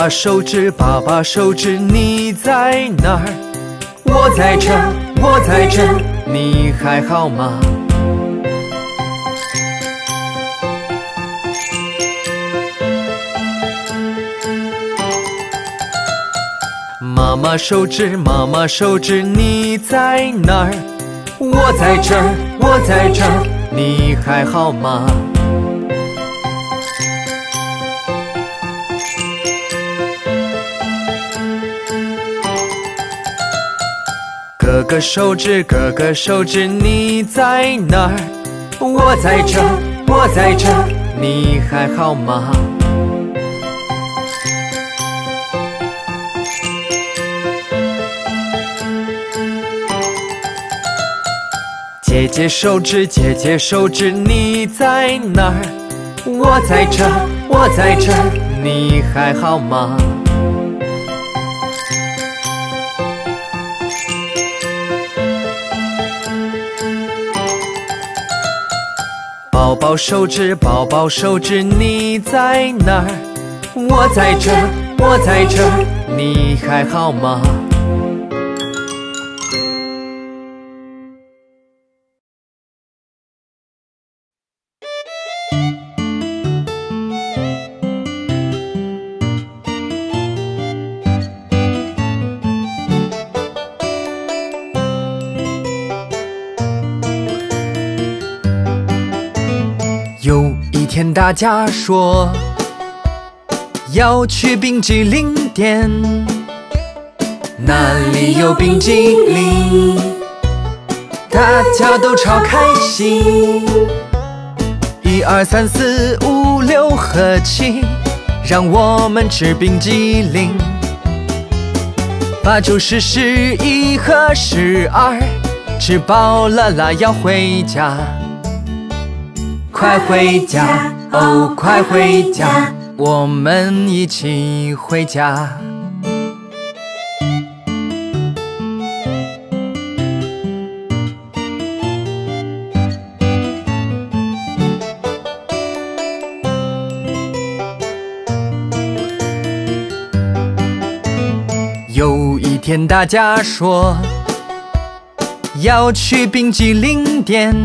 爸爸手指，爸爸手指，你在哪儿？我在这，我在这，你还好吗？妈妈手指，妈妈手指，你在哪儿？我在这儿，我在这儿，你还好吗？哥哥手指，哥哥手指，你在哪儿？我在这，我在这，你还好吗？姐姐手指，姐姐手指，你在哪儿？我在这，我在这，你还好吗？宝宝手指，宝宝手指，你在哪儿？我在这，我在这，你还好吗？天，大家说要去冰激凌店，那里有冰激凌，大家都超开心。一二三四五六和七，让我们吃冰激凌。八九十十一和十二，吃饱了啦要回家。快回家，哦，快回家，我们一起回家。有一天，大家说要去冰激凌店。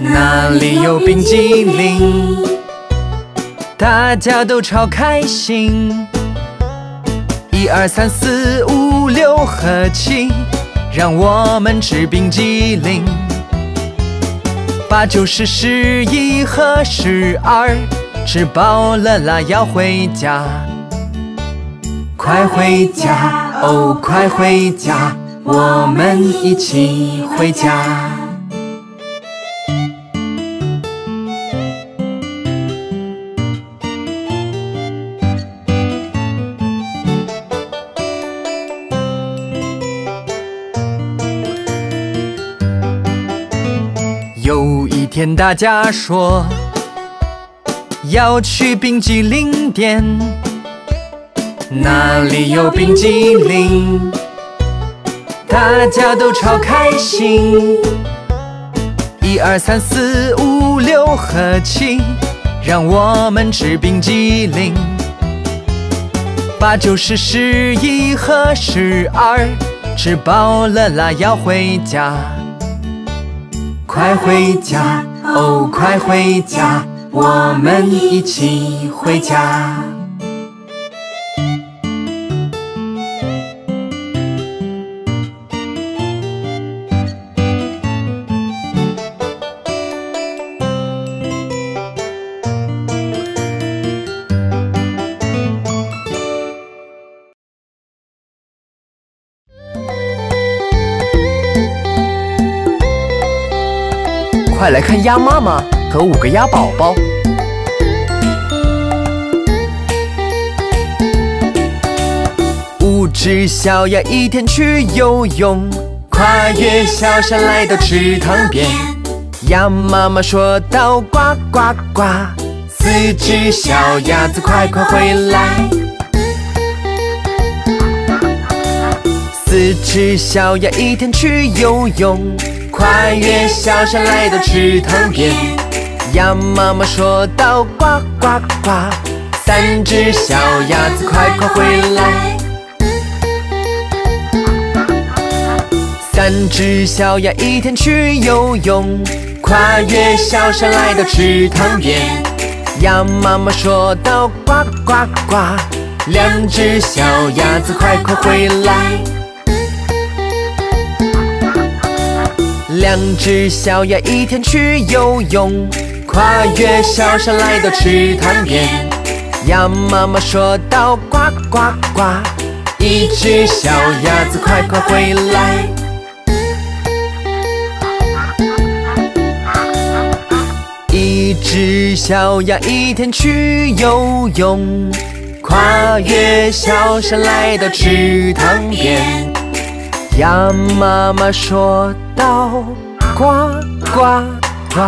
那里有冰激凌，大家都超开心。一二三四五六和七，让我们吃冰激凌。八九十十一和十二，吃饱了啦要回家。快回家，哦，快回家，我们一起回家。有一天，大家说要去冰激凌店，那里有冰激凌，大家都超开心。一二三四五六和七，让我们吃冰激凌。八九十十一和十二，吃饱了啦要回家。快回家，哦，快回家，我们一起回家。快来看鸭妈妈和五个鸭宝宝。五只小鸭一天去游泳，跨越小山来到池塘边。鸭妈妈说道：呱呱呱，四只小鸭子快快回来。四只小鸭一天去游泳。跨越小山来到池塘边，鸭妈妈说道：呱呱呱，三只小鸭子快快回来。三只小鸭一天去游泳，跨越小山来到池塘边。鸭妈妈说道：呱呱呱，两只小鸭子快快回来。两只小鸭一天去游泳，跨越小山来到池塘边。鸭妈妈说道：呱呱呱，一只小鸭子快快回来。一只小鸭一天去游泳，跨越小山来到池塘边。鸭妈妈说道：呱呱呱，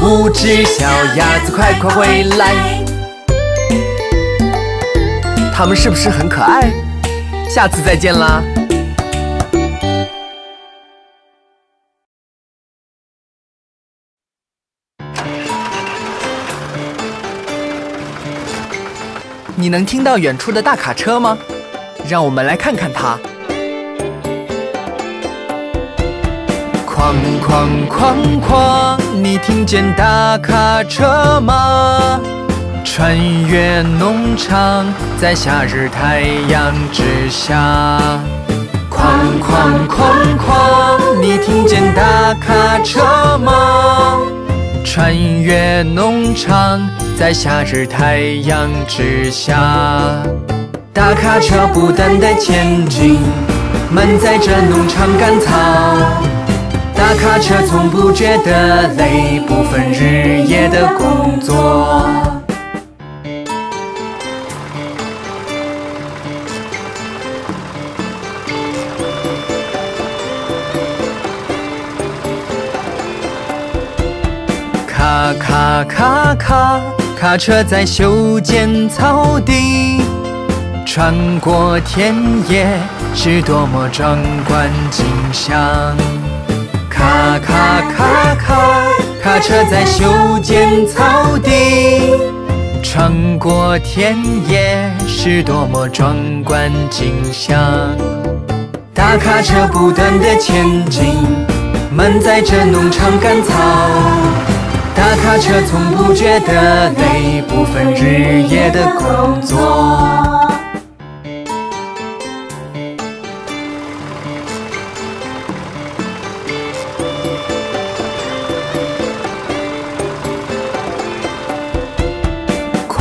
五只小鸭子快快回来。它们是不是很可爱？下次再见啦！你能听到远处的大卡车吗？让我们来看看它。哐哐哐哐，你听见大卡车吗？穿越农场，在夏日太阳之下。哐哐哐哐，你听见大卡车吗？穿越农场，在夏日太阳之下，大卡车不断地前进，满载着农场干草。大卡车从不觉得累，不分日夜的工作。咔咔咔咔，卡车在修剪草地，穿过田野是多么壮观景象。咔咔咔咔，卡车在修剪草地，穿过田野是多么壮观景象。大卡车不断的前进，满载着农场干草。大卡车从不觉得累，不分日夜的工作。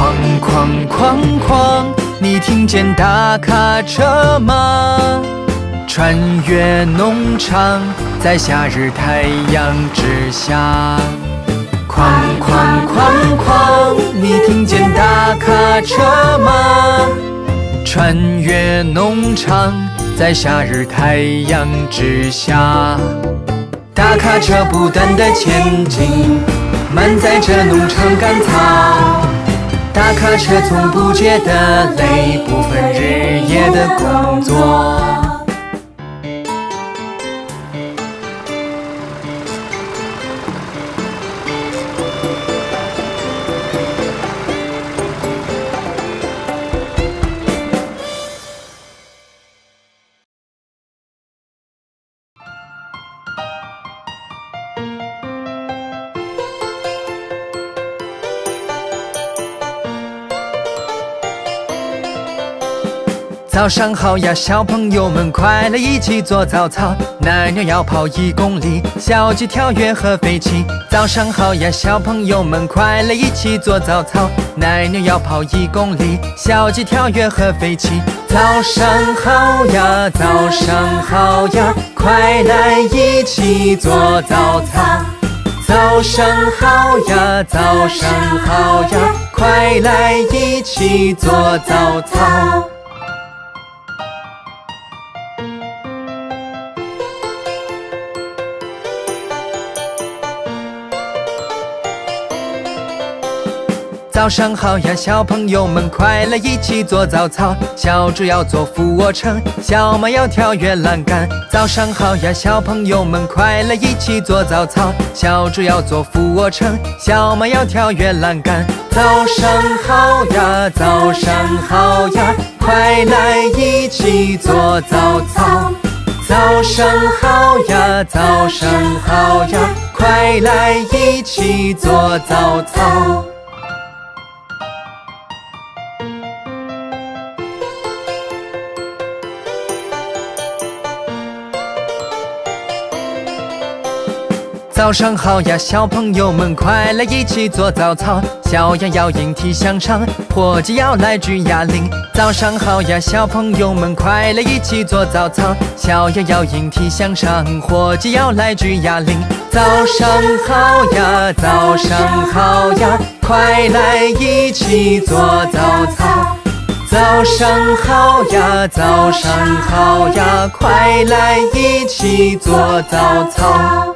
哐哐哐哐，你听见大卡车吗？穿越农场，在夏日太阳之下。哐哐哐哐，你听见大卡车吗？穿越农场，在夏日太阳之下。大卡车不断地前进，满载着农场干草。大卡车从不觉得累，不分日夜的工作。早上好呀，小朋友们，快来一起做早操。奶牛要跑一公里，小鸡跳跃和飞起。早上好呀，小朋友们，快来一起做早操。奶牛要跑一公里，小鸡跳跃和飞起。早上好呀，早上好呀，快来一起做早操。早上好呀，早上好呀，快来一起做早操。早上好呀，小朋友们，快来一起做早操。小猪要做俯卧撑，小马要跳跃栏杆。早上好呀，小朋友们，快来一起做早操。小猪要做俯卧撑，小马要跳跃栏杆。早上好呀，早上好呀，快来一起做早操。早上好呀，早上好呀，快来一起做早操。早上好呀，小朋友们，快来一起做早操。小羊要引体向上，伙计要来举哑铃。早上好呀，小朋友们，快来一起做早操。小羊要引体向上，伙计要来举哑铃。早上好呀，早上好呀，快来一起做早操。早上好呀，早上好呀，快来一起做早操。